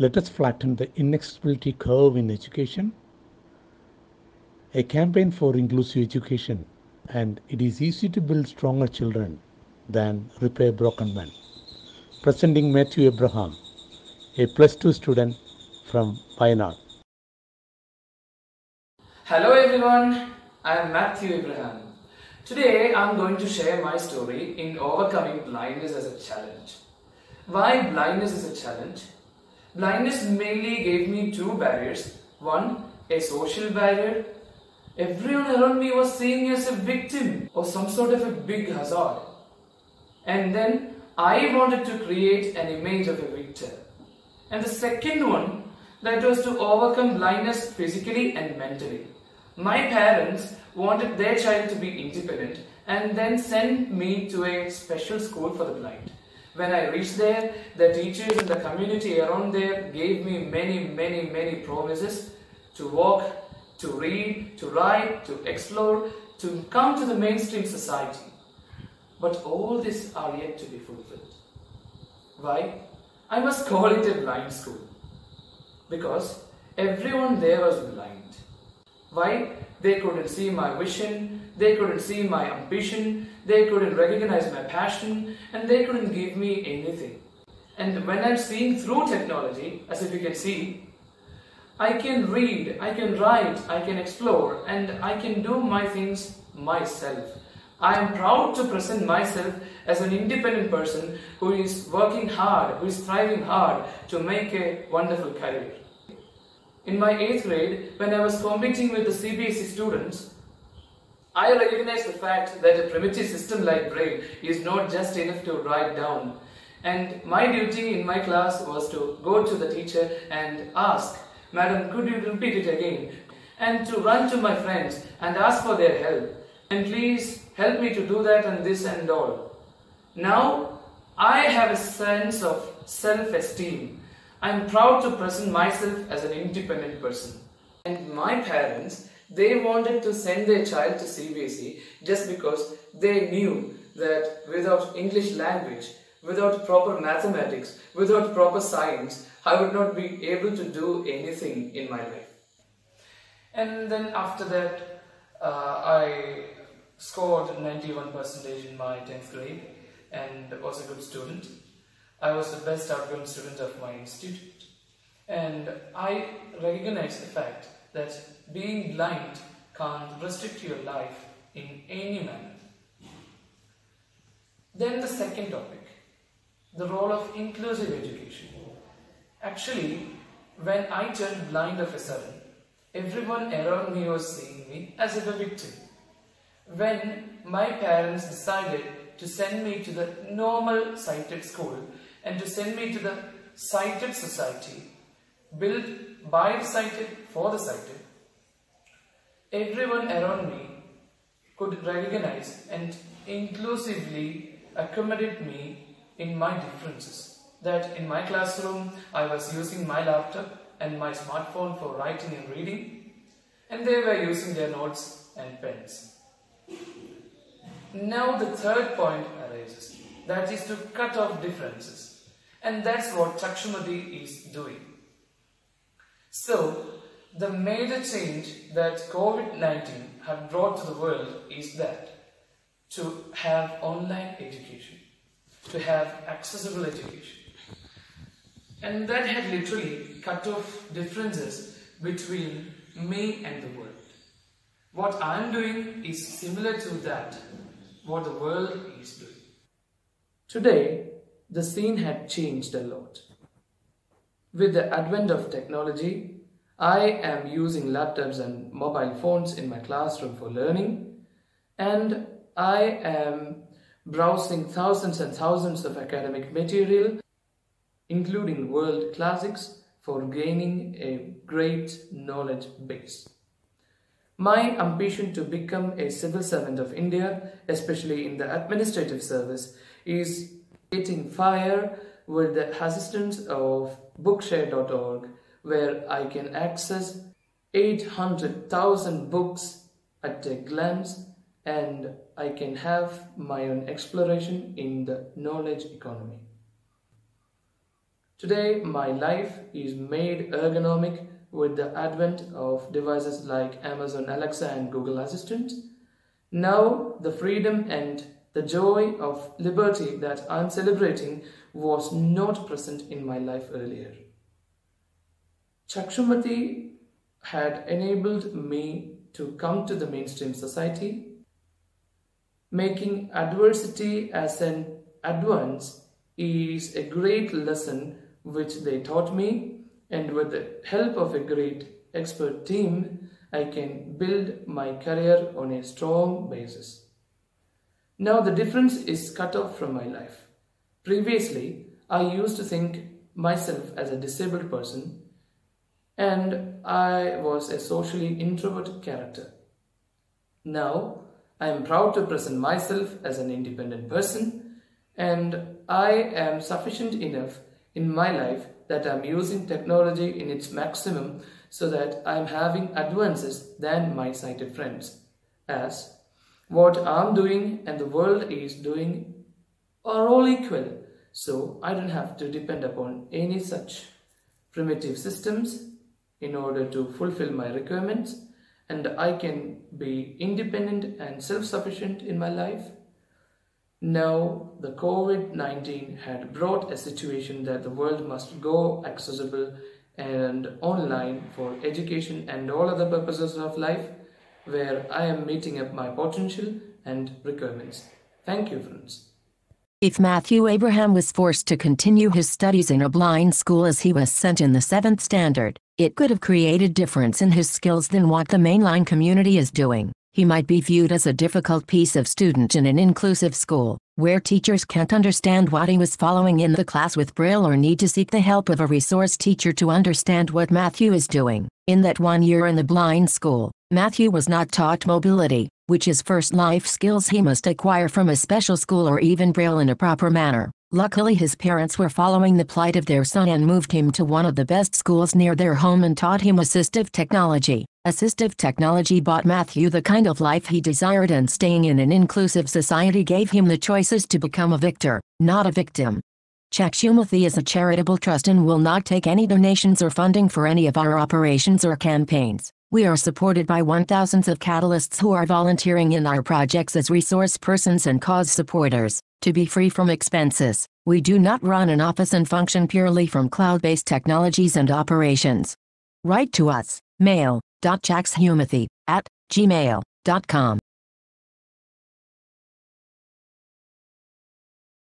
Let us flatten the inaccessibility curve in education. A campaign for inclusive education, and it is easy to build stronger children than repair broken men. Presenting Matthew Abraham, a plus 2 student from Wayanad. Hello everyone, I am Matthew Abraham. Today I am going to share my story in overcoming blindness as a challenge. Why blindness is a challenge? Blindness mainly gave me two barriers. One, a social barrier. Everyone around me was seeing me as a victim or some sort of a big hazard. And then I wanted to create an image of a victor. And the second one, that was to overcome blindness physically and mentally. My parents wanted their child to be independent and then sent me to a special school for the blind. When I reached there, the teachers and the community around there gave me many, many, many promises to walk, to read, to write, to explore, to come to the mainstream society. But all these are yet to be fulfilled. Why? I must call it a blind school. Because everyone there was blind. Why? They couldn't see my vision, they couldn't see my ambition, they couldn't recognize my passion, and they couldn't give me anything. And when I'm seeing through technology, as if you can see, I can read, I can write, I can explore, and I can do my things myself. I am proud to present myself as an independent person who is working hard, who is striving hard to make a wonderful career. In my 8th grade, when I was competing with the CBSE students, I recognize the fact that a primitive system like Braille is not just enough to write down. And my duty in my class was to go to the teacher and ask, Madam, could you repeat it again? And to run to my friends and ask for their help. And please help me to do that and this and all. Now, I have a sense of self-esteem. I am proud to present myself as an independent person. And my parents, they wanted to send their child to CBSE just because they knew that without English language, without proper mathematics, without proper science, I would not be able to do anything in my life. And then after that, uh, I scored 91 percentage in my 10th grade and was a good student. I was the best outgoing student of my institute. And I recognized the fact that being blind can't restrict your life in any manner. Then the second topic, the role of inclusive education. Actually, when I turned blind of a sudden, everyone around me was seeing me as if a victim. When my parents decided to send me to the normal sighted school and to send me to the sighted society, built by the sighted for the sighted, everyone around me could recognize and inclusively accommodate me in my differences. That in my classroom, I was using my laptop and my smartphone for writing and reading, and they were using their notes and pens. Now the third point arises, that is to cut off differences. And that's what Chakshumathi is doing. So, the major change that COVID-19 had brought to the world is that to have online education, to have accessible education. And that had literally cut off differences between me and the world. What I'm doing is similar to that, what the world is doing. Today, the scene had changed a lot. With the advent of technology, I am using laptops and mobile phones in my classroom for learning, and I am browsing thousands and thousands of academic material, including world classics, for gaining a great knowledge base. My ambition to become a civil servant of India, especially in the administrative service, is getting fire with the assistance of bookshare.org where I can access 800,000 books at a glance and I can have my own exploration in the knowledge economy. Today, my life is made ergonomic with the advent of devices like Amazon Alexa and Google Assistant. Now, the freedom and the joy of liberty that I'm celebrating was not present in my life earlier. Chakshumathi had enabled me to come to the mainstream society, making adversity as an advance is a great lesson which they taught me and with the help of a great expert team, I can build my career on a strong basis. Now the difference is cut off from my life. Previously, I used to think myself as a disabled person and I was a socially introverted character. Now, I am proud to present myself as an independent person and I am sufficient enough in my life that I'm using technology in its maximum so that I'm having advances than my sighted friends. As what I'm doing and the world is doing are all equal, so I don't have to depend upon any such primitive systems in order to fulfill my requirements. And I can be independent and self-sufficient in my life. Now, the COVID 19 had brought a situation that the world must go accessible and online for education and all other purposes of life, where I am meeting up my potential and requirements. Thank you, friends. If Matthew Abraham was forced to continue his studies in a blind school as he was sent in the seventh standard, it could have created difference in his skills than what the mainline community is doing. He might be viewed as a difficult piece of student in an inclusive school, where teachers can't understand what he was following in the class with Braille or need to seek the help of a resource teacher to understand what Matthew is doing. In that one year in the blind school, Matthew was not taught mobility, which is first life skills he must acquire from a special school or even Braille in a proper manner. Luckily his parents were following the plight of their son and moved him to one of the best schools near their home and taught him assistive technology. Assistive technology bought Matthew the kind of life he desired and staying in an inclusive society gave him the choices to become a victor, not a victim. Chakshumathi is a charitable trust and will not take any donations or funding for any of our operations or campaigns. We are supported by one thousands of catalysts who are volunteering in our projects as resource persons and cause supporters. To be free from expenses, we do not run an office and function purely from cloud-based technologies and operations. Write to us, mail.chakshumati at gmail.com.